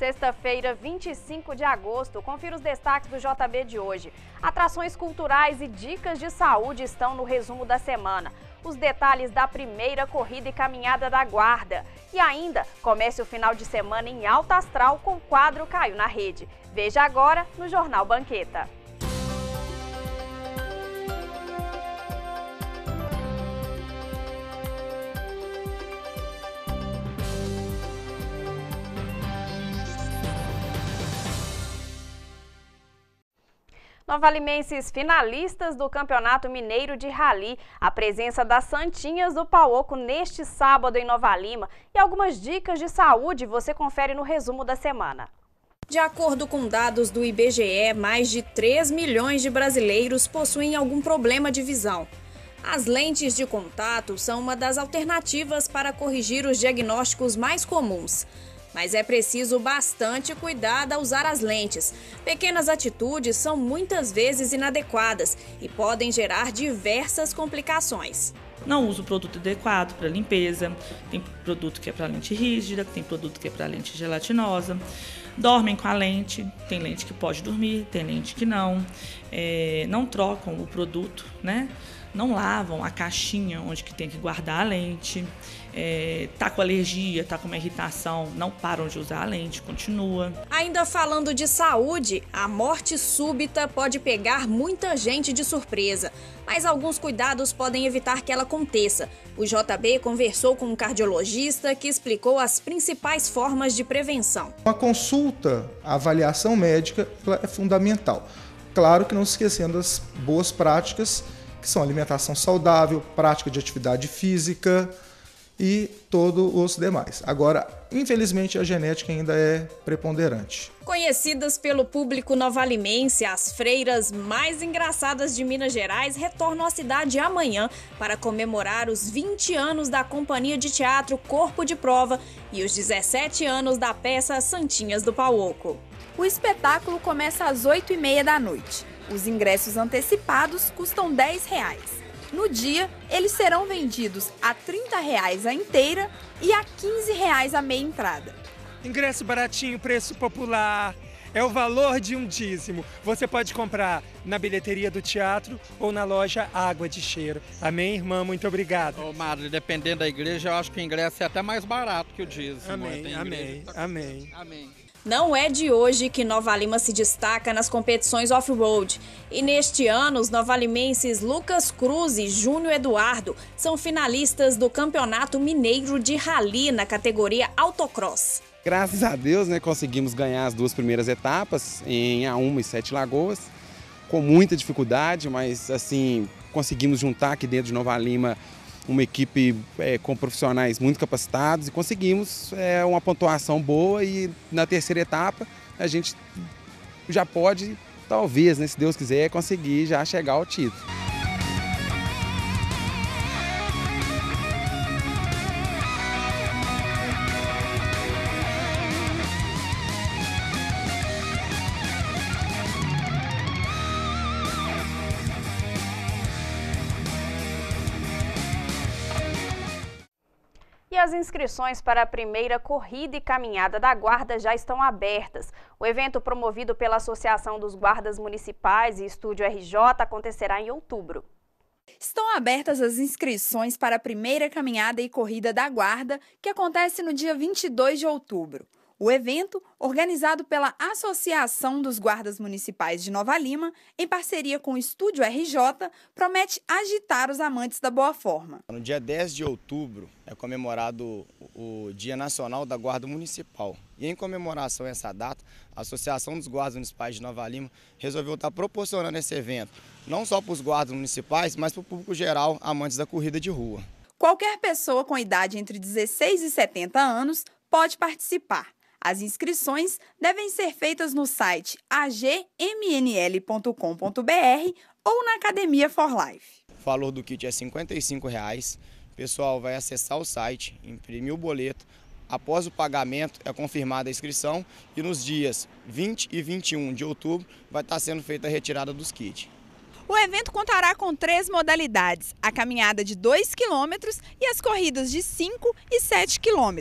Sexta-feira, 25 de agosto. Confira os destaques do JB de hoje. Atrações culturais e dicas de saúde estão no resumo da semana. Os detalhes da primeira corrida e caminhada da Guarda. E ainda, comece o final de semana em alta astral com o quadro Caiu na Rede. Veja agora no Jornal Banqueta. Novalimenses finalistas do Campeonato Mineiro de Rally, a presença das Santinhas do Pauoco neste sábado em Nova Lima e algumas dicas de saúde você confere no resumo da semana. De acordo com dados do IBGE, mais de 3 milhões de brasileiros possuem algum problema de visão. As lentes de contato são uma das alternativas para corrigir os diagnósticos mais comuns mas é preciso bastante cuidado ao usar as lentes. Pequenas atitudes são muitas vezes inadequadas e podem gerar diversas complicações. Não uso produto adequado para limpeza, tem produto que é para lente rígida, tem produto que é para lente gelatinosa. Dormem com a lente, tem lente que pode dormir, tem lente que não. É, não trocam o produto, né? Não lavam a caixinha onde que tem que guardar a lente é, tá com alergia, tá com uma irritação, não param de usar a lente, continua. Ainda falando de saúde, a morte súbita pode pegar muita gente de surpresa, mas alguns cuidados podem evitar que ela aconteça. O JB conversou com um cardiologista que explicou as principais formas de prevenção. A consulta, a avaliação médica é fundamental. Claro que não se esquecendo das boas práticas, que são alimentação saudável, prática de atividade física, e todos os demais. Agora, infelizmente, a genética ainda é preponderante. Conhecidas pelo público novalimense, as freiras mais engraçadas de Minas Gerais retornam à cidade amanhã para comemorar os 20 anos da companhia de teatro Corpo de Prova e os 17 anos da peça Santinhas do Pauoco. O espetáculo começa às 8h30 da noite. Os ingressos antecipados custam 10 reais. No dia, eles serão vendidos a 30 reais a inteira e a 15 reais a meia entrada. Ingresso baratinho, preço popular. É o valor de um dízimo. Você pode comprar na bilheteria do teatro ou na loja Água de Cheiro. Amém, irmã? Muito obrigado. Ô, Madre, dependendo da igreja, eu acho que o ingresso é até mais barato que o dízimo. Amém, amém, amém. Amém. Não é de hoje que Nova Lima se destaca nas competições off-road. E neste ano, os novalimenses Lucas Cruz e Júnior Eduardo são finalistas do Campeonato Mineiro de Rally na categoria Autocross. Graças a Deus, né, conseguimos ganhar as duas primeiras etapas em A1 e Sete Lagoas, com muita dificuldade, mas assim, conseguimos juntar aqui dentro de Nova Lima uma equipe é, com profissionais muito capacitados e conseguimos é, uma pontuação boa e na terceira etapa a gente já pode, talvez, né, se Deus quiser, conseguir já chegar ao título. Inscrições para a primeira corrida e caminhada da Guarda já estão abertas. O evento promovido pela Associação dos Guardas Municipais e Estúdio RJ acontecerá em outubro. Estão abertas as inscrições para a primeira caminhada e corrida da Guarda, que acontece no dia 22 de outubro. O evento, organizado pela Associação dos Guardas Municipais de Nova Lima, em parceria com o Estúdio RJ, promete agitar os amantes da boa forma. No dia 10 de outubro é comemorado o Dia Nacional da Guarda Municipal. E em comemoração a essa data, a Associação dos Guardas Municipais de Nova Lima resolveu estar proporcionando esse evento, não só para os guardas municipais, mas para o público geral, amantes da corrida de rua. Qualquer pessoa com idade entre 16 e 70 anos pode participar. As inscrições devem ser feitas no site agmnl.com.br ou na Academia for Life. O valor do kit é 55 reais. O pessoal vai acessar o site, imprimir o boleto. Após o pagamento, é confirmada a inscrição e nos dias 20 e 21 de outubro vai estar sendo feita a retirada dos kits. O evento contará com três modalidades: a caminhada de 2 km e as corridas de 5 e 7 km.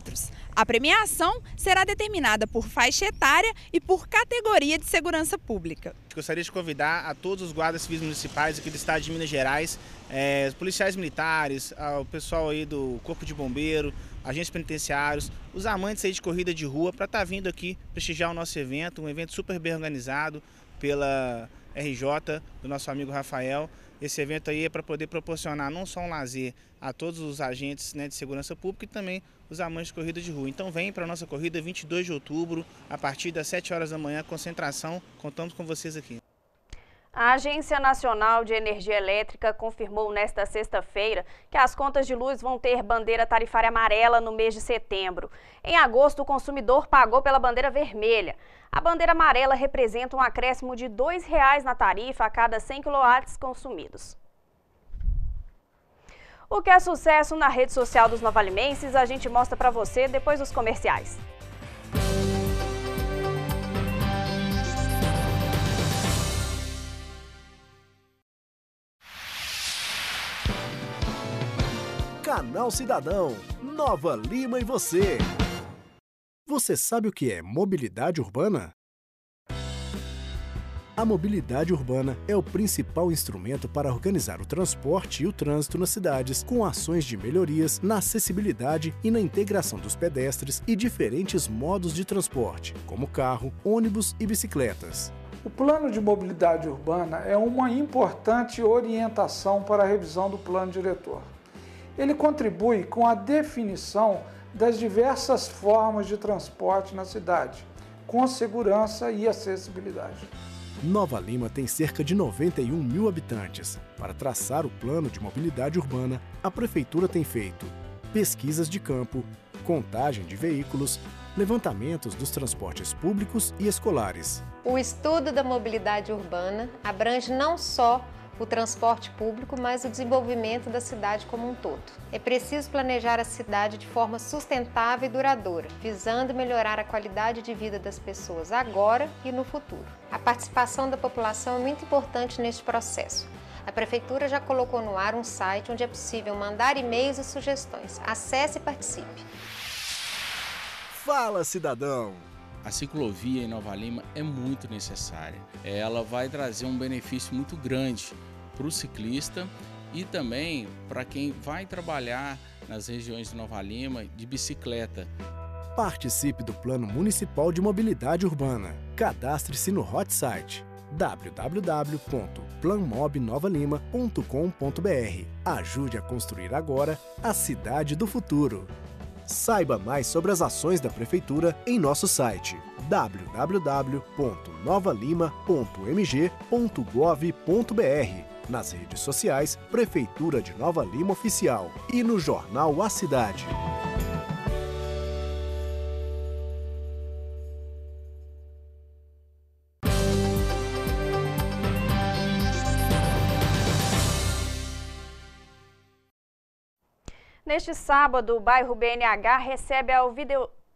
A premiação será determinada por faixa etária e por categoria de segurança pública. Gostaria de convidar a todos os guardas civis municipais aqui do estado de Minas Gerais, é, policiais militares, o pessoal aí do Corpo de Bombeiro, agentes penitenciários, os amantes aí de corrida de rua para estar tá vindo aqui prestigiar o nosso evento, um evento super bem organizado pela RJ, do nosso amigo Rafael. Esse evento aí é para poder proporcionar não só um lazer a todos os agentes né, de segurança pública e também os amantes de corrida de rua. Então vem para a nossa corrida 22 de outubro, a partir das 7 horas da manhã, concentração. Contamos com vocês aqui. A Agência Nacional de Energia Elétrica confirmou nesta sexta-feira que as contas de luz vão ter bandeira tarifária amarela no mês de setembro. Em agosto, o consumidor pagou pela bandeira vermelha. A bandeira amarela representa um acréscimo de R$ 2,00 na tarifa a cada 100 kW consumidos. O que é sucesso na rede social dos novalimenses, a gente mostra para você depois dos comerciais. Canal Cidadão, Nova Lima e você. Você sabe o que é mobilidade urbana? A mobilidade urbana é o principal instrumento para organizar o transporte e o trânsito nas cidades, com ações de melhorias na acessibilidade e na integração dos pedestres e diferentes modos de transporte, como carro, ônibus e bicicletas. O plano de mobilidade urbana é uma importante orientação para a revisão do plano diretor ele contribui com a definição das diversas formas de transporte na cidade, com segurança e acessibilidade. Nova Lima tem cerca de 91 mil habitantes. Para traçar o plano de mobilidade urbana, a Prefeitura tem feito pesquisas de campo, contagem de veículos, levantamentos dos transportes públicos e escolares. O estudo da mobilidade urbana abrange não só o transporte público, mas o desenvolvimento da cidade como um todo. É preciso planejar a cidade de forma sustentável e duradoura, visando melhorar a qualidade de vida das pessoas agora e no futuro. A participação da população é muito importante neste processo. A Prefeitura já colocou no ar um site onde é possível mandar e-mails e sugestões. Acesse e participe. Fala, cidadão! A ciclovia em Nova Lima é muito necessária. Ela vai trazer um benefício muito grande para o ciclista e também para quem vai trabalhar nas regiões de Nova Lima de bicicleta. Participe do Plano Municipal de Mobilidade Urbana. Cadastre-se no hot site www.planmobnovalima.com.br. Ajude a construir agora a cidade do futuro. Saiba mais sobre as ações da Prefeitura em nosso site www.novalima.mg.gov.br nas redes sociais Prefeitura de Nova Lima Oficial e no jornal A Cidade. Neste sábado, o bairro BNH recebe a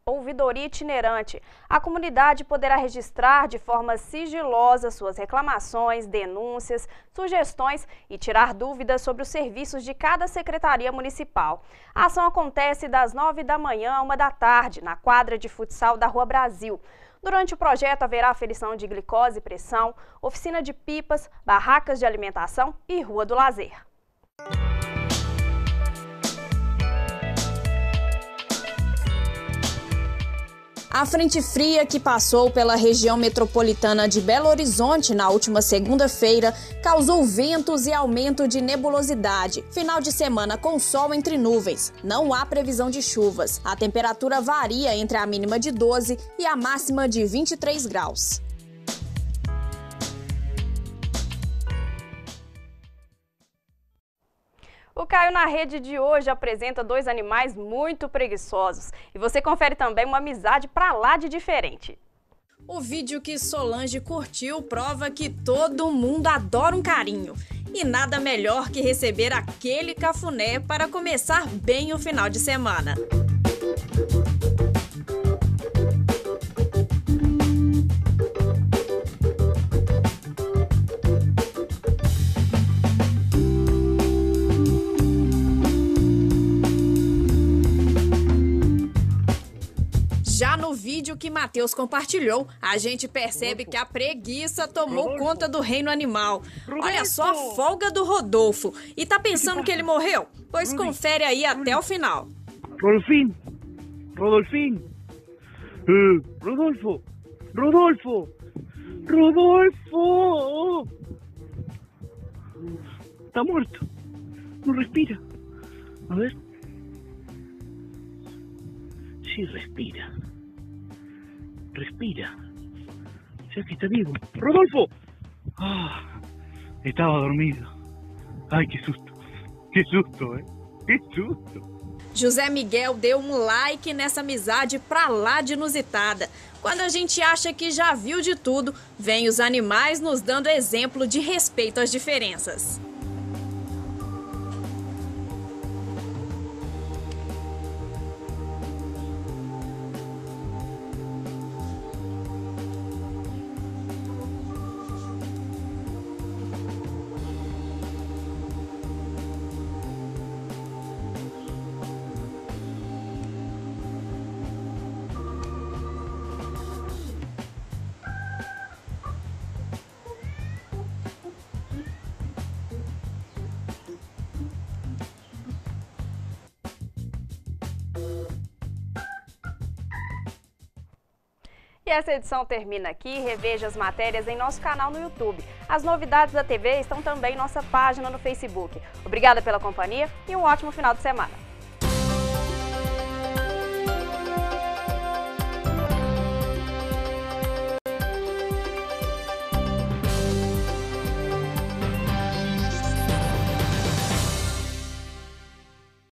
ouvidoria itinerante. A comunidade poderá registrar de forma sigilosa suas reclamações, denúncias, sugestões e tirar dúvidas sobre os serviços de cada secretaria municipal. A ação acontece das 9 da manhã a 1 da tarde, na quadra de futsal da Rua Brasil. Durante o projeto haverá aferição de glicose e pressão, oficina de pipas, barracas de alimentação e Rua do Lazer. A frente fria que passou pela região metropolitana de Belo Horizonte na última segunda-feira causou ventos e aumento de nebulosidade. Final de semana com sol entre nuvens. Não há previsão de chuvas. A temperatura varia entre a mínima de 12 e a máxima de 23 graus. O Caio na Rede de hoje apresenta dois animais muito preguiçosos. E você confere também uma amizade pra lá de diferente. O vídeo que Solange curtiu prova que todo mundo adora um carinho. E nada melhor que receber aquele cafuné para começar bem o final de semana. Vídeo que Matheus compartilhou, a gente percebe que a preguiça tomou conta do reino animal. Olha só a folga do Rodolfo. E tá pensando que ele morreu? Pois confere aí até o final. Rodolfín, Rodolfín, uh, Rodolfo, Rodolfo, Rodolfo. Está muerto, no respira. A ver. Sí, respira. Respira. Sea que está vivo. ¡Rodolfo! Ah, estaba dormido. Ay, qué susto. Qué susto, ¿eh? Qué susto. José Miguel deu um like nessa amizade pra lá de inusitada. Quando a gente acha que já viu de tudo, vem os animais nos dando exemplo de respeito às diferenças. Essa edição termina aqui. Reveja as matérias em nosso canal no YouTube. As novidades da TV estão também em nossa página no Facebook. Obrigada pela companhia e um ótimo final de semana.